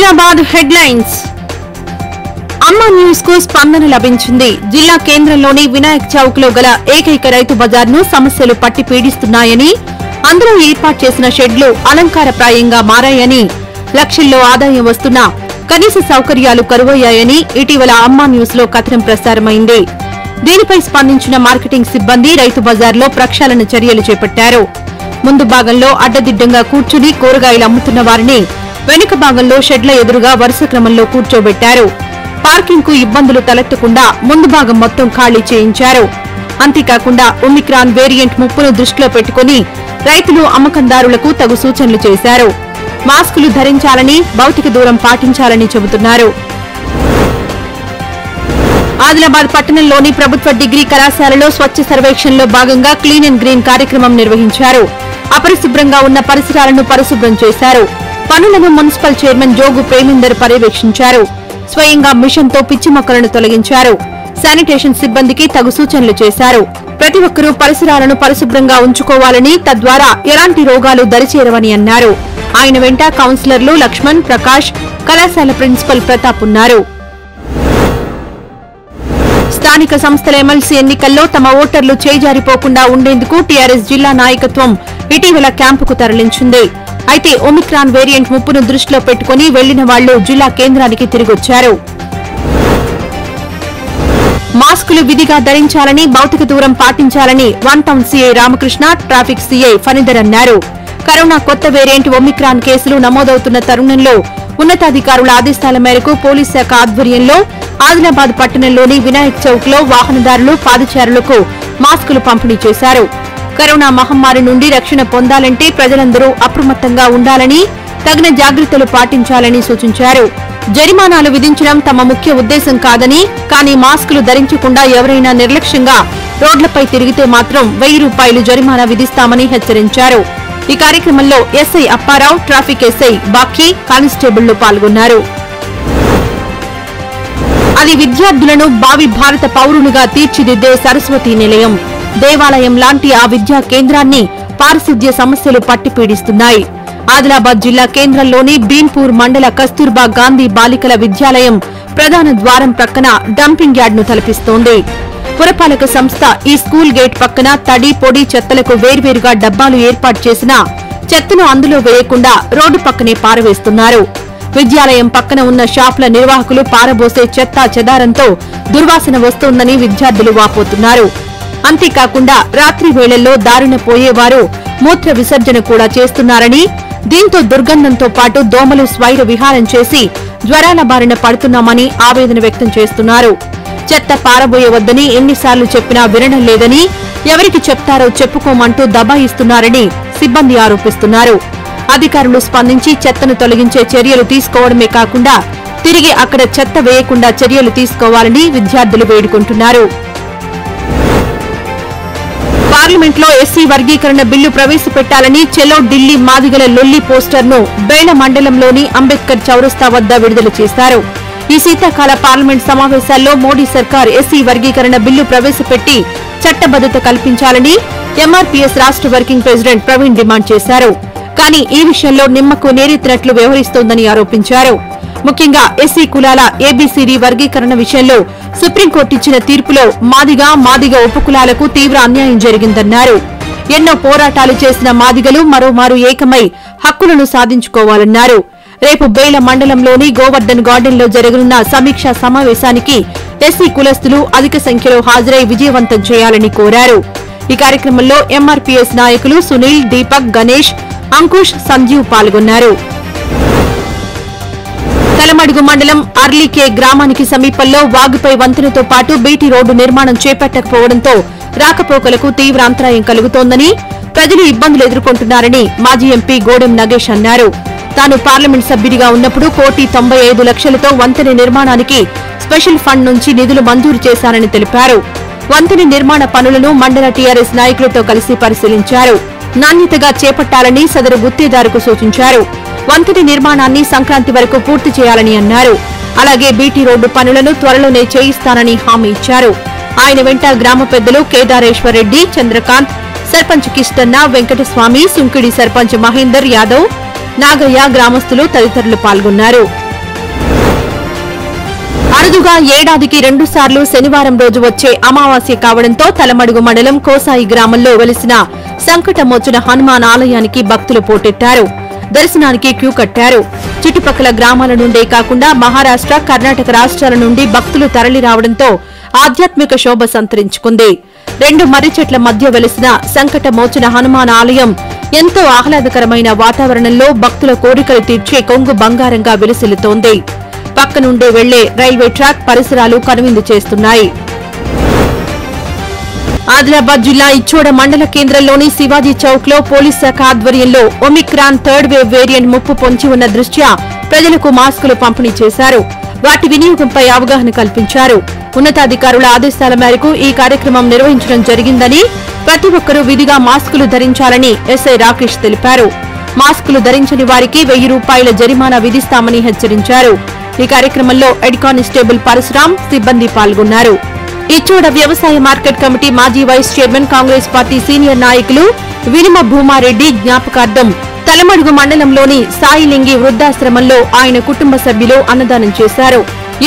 Adilabad headlines. అమ్మ న్యూస్కు స్పందన లభించింది. జిల్లా కేంద్రంలోని వినాయక్ చౌక్లో గల ఏకైక రైతు బజార్ను సమస్యలు పట్టి పీడిస్తున్నాయని అందులో ఏర్పాటు చేసిన షెడ్లు అలంకారప్రాయంగా మారాయని లక్షల్లో ఆదాయం వస్తున్నా కనీస సౌకర్యాలు కరువయ్యాయని ఇటీవల అమ్మా న్యూస్లో కథనం ప్రసారమైంది. దీనిపై స్పందించిన మార్కెటింగ్ సిబ్బంది రైతు బజార్లో ప్రక్షాళన చర్యలు చేపట్టారు. ముందు భాగంలో అడ్డదిడ్డంగా కూర్చుని కూరగాయలు అమ్ముతున్న వారిని వెనుక భాగంలో షెడ్ల ఎదురుగా వరుస క్రమంలో కూర్చోబెట్టారు. పార్కింగ్కు ఇబ్బందులు తలెత్తకుండా ముందు భాగం మొత్తం ఖాళీ చేయించారు. అంతేకాకుండా ఒమిక్రాన్ వేరియంట్ ముప్పును దృష్టిలో పెట్టుకుని రైతులు అమ్మకందారులకు తగు సూచనలు చేశారు. మాస్కులు ధరించాలని భౌతిక దూరం పాటించాలని చెబుతున్నారు. ఆదిలాబాద్ పట్టణంలోని ప్రభుత్వ డిగ్రీ కళాశాలలో స్వచ్ఛ సర్వేక్షణలో భాగంగా క్లీన్ అండ్ గ్రీన్ కార్యక్రమం నిర్వహించారు. అపరిశుభ్రంగా ఉన్న పరిసరాలను పరిశుభ్రం చేశారు. పనులను మున్సిపల్ చైర్మన్ జోగు ప్రేమిందర్ పర్యవేక్షించారు. స్వయంగా మిషన్తో పిచ్చి మొక్కలను తొలగించారు. శానిటేషన్ సిబ్బందికి తగు సూచనలు చేశారు. ప్రతి ఒక్కరూ పరిసరాలను పరిశుభ్రంగా ఉంచుకోవాలని తద్వారా ఎలాంటి రోగాలు దరిచేరవని అన్నారు. ఆయన వెంట కౌన్సిలర్లు లక్ష్మణ్ ప్రకాష్ కళాశాల ప్రిన్సిపల్ ప్రతాప్ ఉన్నారు. స్థానిక సంస్థల ఎమ్మెల్సీ ఎన్నికల్లో తమ ఓటర్లు చేజారిపోకుండా ఉండేందుకు టీఆర్ఎస్ జిల్లా నాయకత్వం ఇటీవల క్యాంపుకు తరలించింది. అయితే ఒమిక్రాన్ వేరియంట్ ముప్పును దృష్టిలో పెట్టుకుని వెళ్ళిన వాళ్ళు జిల్లా కేంద్రానికి తిరిగొచ్చారు. మాస్కులు విధిగా ధరించాలని భౌతిక దూరం పాటించాలని one town CI Ramakrishna traffic CI Phanidhar అన్నారు. కరోనా కొత్త వేరియంట్ ఒమిక్రాన్ కేసులు నమోదవుతున్న తరుణంలో ఉన్నతాధికారుల ఆదేశాల మేరకు పోలీస్ శాఖ ఆధ్వర్యంలో ఆదిలాబాద్ పట్టణంలోని వినాయక్ చౌక్లో వాహనదారులు పాదచారులకు మాస్కులు పంపిణీ చేశారు. కరోనా మహమ్మారి నుండి రక్షణ పొందాలంటే ప్రజలందరూ అప్రమత్తంగా ఉండాలని తగిన జాగ్రత్తలు పాటించాలని సూచించారు. జరిమానాలు విధించడం తమ ముఖ్య ఉద్దేశం కాదని కానీ మాస్కులు ధరించకుండా ఎవరైనా నిర్లక్ష్యంగా రోడ్లపై తిరిగితే మాత్రం వెయ్యి రూపాయలు జరిమానా విధిస్తామని హెచ్చరించారు. ఈ కార్యక్రమంలో ఎస్ఐ అప్పారావు ట్రాఫిక్ ఎస్ఐ బాకీ కానిస్టేబుళ్ళు పాల్గొన్నారు. అది విద్యార్థులను భావి భారత పౌరులుగా తీర్చిదిద్దే సరస్వతి నిలయం. దేవాలయం లాంటి ఆ విద్యా కేంద్రాన్ని పారిశుద్ధ్య సమస్యలు పట్టి పీడిస్తున్నాయి ఆదిలాబాద్ జిల్లా కేంద్రంలోని భీంపూర్ మండల కస్తూర్బా గాంధీ బాలికల విద్యాలయం ప్రధాన ద్వారం ప్రక్కన డంపింగ్ యార్డ్ను తలపిస్తోంది. పురపాలక సంస్థ ఈ స్కూల్ గేట్ పక్కన తడి పొడి చెత్తలకు వేర్వేరుగా డబ్బాలు ఏర్పాటు చేసినా చెత్తను అందులో వేయకుండా రోడ్డు పక్కనే పారవేస్తున్నారు. విద్యాలయం పక్కన ఉన్న షాపుల నిర్వాహకులు పారబోసే చెత్త చెదారంతో దుర్వాసన వస్తోందని విద్యార్థులు వాపోతున్నారు. అంతేకాకుండా రాత్రి వేళల్లో దారిన పోయేవారు మూత్ర విసర్జన కూడా చేస్తున్నారని దీంతో దుర్గంధంతో పాటు దోమలు స్వైర విహారం చేసి జ్వరాల బారిన పడుతున్నామని ఆవేదన వ్యక్తం చేస్తున్నారు. చెత్త పారబోయవద్దని ఎన్నిసార్లు చెప్పినా వినడం లేదని ఎవరికి చెప్తారో చెప్పుకోమంటూ దబాయిస్తున్నారని సిబ్బంది ఆరోపిస్తున్నారు. అధికారులు స్పందించి చెత్తను తొలగించే చర్యలు తీసుకోవడమే కాకుండా తిరిగి అక్కడ చెత్త వేయకుండా చర్యలు తీసుకోవాలని విద్యార్థులు వేడుకుంటున్నారు. పార్లమెంట్లో ఎస్సీ వర్గీకరణ బిల్లు ప్రవేశపెట్టాలని చెలో ఢిల్లీ మాదిగల లొల్లి పోస్టర్ను బేల మండలంలోని అంబేద్కర్ చౌరస్తా వద్ద విడుదల చేశారు. ఈ శీతాకాల పార్లమెంట్ సమావేశాల్లో మోడీ సర్కార్ ఎస్సీ వర్గీకరణ బిల్లు ప్రవేశపెట్టి చట్టబద్దత కల్పించాలని ఎంఆర్పీఎస్ రాష్ట్ర వర్కింగ్ ప్రెసిడెంట్ ప్రవీణ్ డిమాండ్ చేశారు. కానీ ఈ విషయంలో నిమ్మకు నేరెత్తినట్లు వ్యవహరిస్తోందని ఆరోపించారు. ముఖ్యంగా ఎస్సీ కులాల ఏబీసీడీ వర్గీకరణ విషయంలో సుప్రీంకోర్టు ఇచ్చిన తీర్పులో మాదిగా మాదిగ ఉపకులాలకు తీవ్ర అన్యాయం జరిగిందన్నారు. ఎన్నో పోరాటాలు చేసిన మాదిగలు మరోమారు ఏకమై హక్కులను సాధించుకోవాలన్నారు. రేపు బేల మండలంలోని గోవర్ధన్ గార్డెన్లో జరగనున్న సమీక్షా సమావేశానికి ఎస్సీ కులస్తులు అధిక సంఖ్యలో హాజరై విజయవంతం చేయాలని కోరారు. ఈ కార్యక్రమంలో ఎంఆర్పీఎస్ నాయకులు సునీల్ దీపక్ గణేష్ అంకుష్ సంజీవ్ పాల్గొన్నారు. తలమడుగు మండలం అర్లీకే గ్రామానికి సమీపంలో వాగుపై వంతెనతో పాటు బీటీ రోడ్డు నిర్మాణం చేపట్టకపోవడంతో రాకపోకలకు తీవ్ర అంతరాయం కలుగుతోందని ప్రజలు ఇబ్బందులు ఎదుర్కొంటున్నారని మాజీ ఎంపీ గోడెం నగేష్ అన్నారు. తాను పార్లమెంట్ సభ్యుడిగా ఉన్నప్పుడు కోటి తొంభై ఐదు లక్షలతో వంతెన నిర్మాణానికి స్పెషల్ ఫండ్ నుంచి నిధులు మంజూరు చేశారని తెలిపారు. వంతెన నిర్మాణ పనులను మండల టీఆర్ఎస్ నాయకులతో కలిసి పరిశీలించారు. నాణ్యతగా చేపట్టాలని సదరు గుత్తేదారుకు సూచించారు. వంతెన నిర్మాణాన్ని సంక్రాంతి వరకు పూర్తి చేయాలని అన్నారు. అలాగే బీటీ రోడ్డు పనులను త్వరలోనే చేయిస్తానని హామీ ఇచ్చారు. ఆయన వెంట గ్రామ పెద్దలు కేదారేశ్వర్ రెడ్డి చంద్రకాంత్ సర్పంచ్ కిష్టన్న వెంకటస్వామి సుంకిడి సర్పంచ్ మహేందర్ యాదవ్ నాగయ్య గ్రామస్తులు తదితరులు పాల్గొన్నారు. అరుదుగా ఏడాదికి రెండు సార్లు శనివారం రోజు వచ్చే అమావాస్య కావడంతో తలమడుగు మండలం కోసాయి గ్రామంలో వెలిసిన సంకటమోచన హనుమాన్ ఆలయానికి భక్తులు పోటెట్టారు. దర్శనానికి క్యూ కట్టారు. చుట్టుపక్కల గ్రామాల నుండే కాకుండా మహారాష్ట్ర కర్ణాటక రాష్ట్రాల నుండి భక్తులు తరలి రావడంతో ఆధ్యాత్మిక శోభ సంతరించుకుంది. రెండు మర్రి చెట్ల మధ్య వెలిసిన సంకటమోచన హనుమాన్ ఆలయం ఎంతో ఆహ్లాదకరమైన వాతావరణంలో భక్తుల కోరికలు తీర్చే కొంగు బంగారంగా విలసిల్లుతోంది పక్కనుండే వెళ్ళే రైల్వే ట్రాక్ పరిసరాలు కనువిందు చేస్తున్నాయి. ఆదిలాబాద్ జిల్లా ఇచ్చోడ మండల కేంద్రంలోని శివాజీ చౌక్లో పోలీస్ శాఖ ఆధ్వర్యంలో ఒమిక్రాన్ థర్డ్ వేవ్ వేరియంట్ ముప్పు పొంచి ఉన్న దృష్ట్యా ప్రజలకు మాస్కులు పంపిణీ చేశారు. వాటి వినియోగంపై అవగాహన కల్పించారు. ఉన్నతాధికారుల ఆదేశాల మేరకు ఈ కార్యక్రమం నిర్వహించడం జరిగిందని ప్రతి ఒక్కరూ విధిగా మాస్కులు ధరించాలని ఎస్ఐ రాకేష్ తెలిపారు. మాస్కులు ధరించని వారికి వెయ్యి రూపాయల జరిమానా విధిస్తామని హెచ్చరించారు. ఈ కార్యక్రమంలో హెడ్ కానిస్టేబుల్ పరశురాం సిబ్బంది పాల్గొన్నారు. ఇచ్చోడ వ్యవసాయ మార్కెట్ కమిటీ మాజీ vice chairman Congress party senior నాయకులు వినిమ భూమారెడ్డి జ్ఞాపకార్థం తలమడుగు మండలంలోని సాయిలింగి వృద్ధాశ్రమంలో ఆయన కుటుంబ సభ్యులు అన్నదానం చేశారు.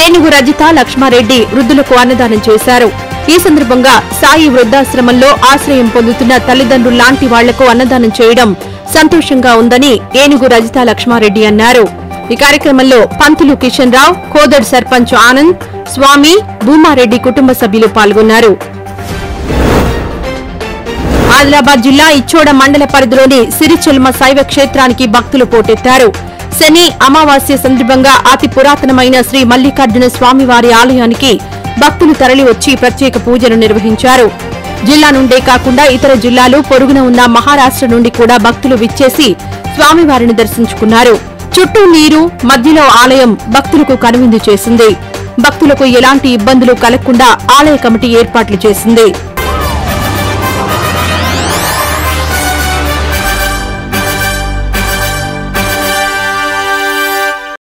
ఏనుగు రజిత లక్ష్మారెడ్డి వృద్ధులకు అన్నదానం చేశారు. ఈ సందర్భంగా సాయి వృద్ధాశ్రమంలో ఆశ్రయం పొందుతున్న తల్లిదండ్రులు లాంటి వాళ్ళకు అన్నదానం చేయడం సంతోషంగా ఉందని ఏనుగు రజిత లక్ష్మారెడ్డి అన్నారు. ఈ కార్యక్రమంలో పంతులు కిషన్ రావు కోదడ్ సర్పంచ్ ఆనంద్ స్వామి భూమారెడ్డి కుటుంబ సభ్యులు పాల్గొన్నారు. ఆదిలాబాద్ జిల్లా ఇచ్చోడ మండల పరిధిలోని సిరిచెల్మ శైవ క్షేత్రానికి భక్తులు పోటెత్తారు. శని అమావాస్య సందర్భంగా అతి పురాతనమైన శ్రీ మల్లికార్జున స్వామివారి ఆలయానికి భక్తులు తరలివచ్చి ప్రత్యేక పూజలు నిర్వహించారు. జిల్లా నుండే కాకుండా ఇతర జిల్లాలు పొరుగున ఉన్న మహారాష్ట్ర నుండి కూడా భక్తులు విచ్చేసి స్వామివారిని దర్శించుకున్నారు. చుట్టూ నీరు మధ్యలో ఆలయం భక్తులకు కనువిందు చేసింది. భక్తులకు ఎలాంటి ఇబ్బందులు కలగకుండా ఆలయ కమిటీ ఏర్పాట్లు చేసింది.